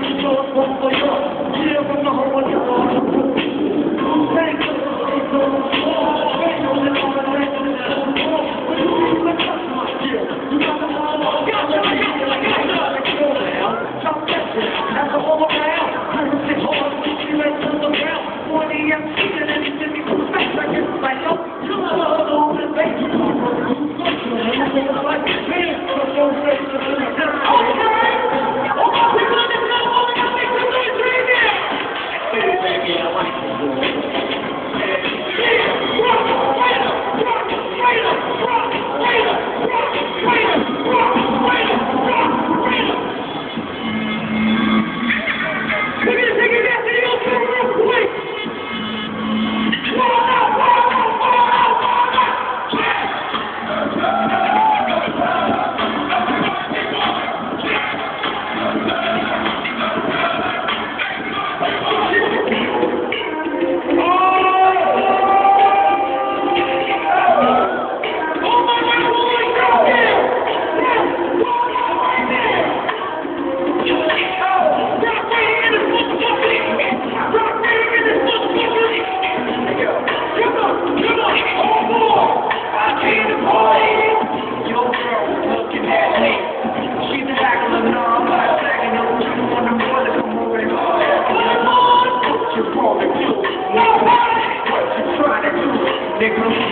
Thank you. देखो